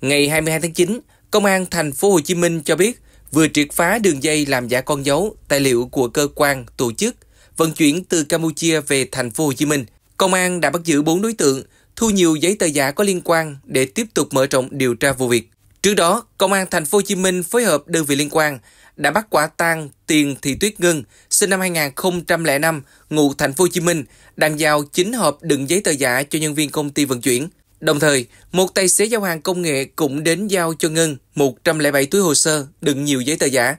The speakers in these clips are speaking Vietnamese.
Ngày 22 tháng 9, Công an thành phố Hồ Chí Minh cho biết vừa triệt phá đường dây làm giả con dấu, tài liệu của cơ quan, tổ chức vận chuyển từ Campuchia về thành phố Hồ Chí Minh. Công an đã bắt giữ 4 đối tượng, thu nhiều giấy tờ giả có liên quan để tiếp tục mở rộng điều tra vụ việc. Trước đó, Công an thành phố Hồ Chí Minh phối hợp đơn vị liên quan đã bắt quả tang Tiền Thị Tuyết Ngân, sinh năm 2005, ngụ thành phố Hồ Chí Minh, đang giao 9 hộp đựng giấy tờ giả cho nhân viên công ty vận chuyển. Đồng thời, một tài xế giao hàng công nghệ cũng đến giao cho Ngân 107 túi hồ sơ đựng nhiều giấy tờ giả.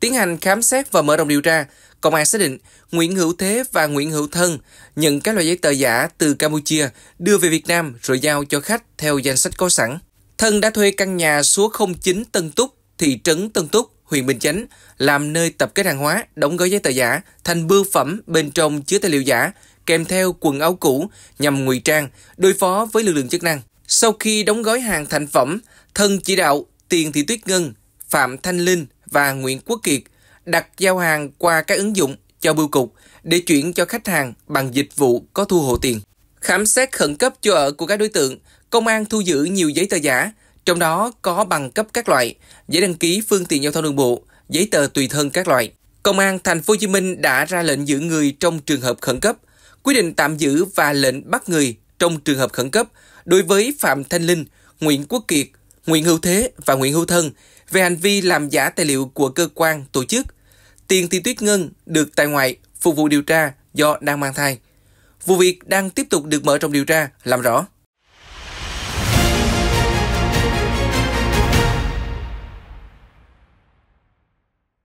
Tiến hành khám xét và mở rộng điều tra, công an xác định Nguyễn Hữu Thế và Nguyễn Hữu Thân nhận các loại giấy tờ giả từ Campuchia đưa về Việt Nam rồi giao cho khách theo danh sách có sẵn. Thân đã thuê căn nhà số 09 Tân Túc, thị trấn Tân Túc, huyện Bình Chánh làm nơi tập kết hàng hóa, đóng gói giấy tờ giả thành bưu phẩm bên trong chứa tài liệu giả kèm theo quần áo cũ nhằm ngụy trang, đối phó với lực lượng chức năng. Sau khi đóng gói hàng thành phẩm, thân chỉ đạo Tiền Thị Tuyết Ngân, Phạm Thanh Linh và Nguyễn Quốc Kiệt đặt giao hàng qua các ứng dụng cho bưu cục để chuyển cho khách hàng bằng dịch vụ có thu hộ tiền. Khám xét khẩn cấp chỗ ở của các đối tượng, công an thu giữ nhiều giấy tờ giả, trong đó có bằng cấp các loại, giấy đăng ký phương tiện giao thông đường bộ, giấy tờ tùy thân các loại. Công an thành phố Hồ Chí Minh đã ra lệnh giữ người trong trường hợp khẩn cấp, quyết định tạm giữ và lệnh bắt người trong trường hợp khẩn cấp đối với Phạm Thanh Linh, Nguyễn Quốc Kiệt, Nguyễn Hữu Thế và Nguyễn Hữu Thân về hành vi làm giả tài liệu của cơ quan, tổ chức. Tiền Thị Tuyết Ngân được tại ngoại phục vụ điều tra do đang mang thai. Vụ việc đang tiếp tục được mở rộng điều tra, làm rõ.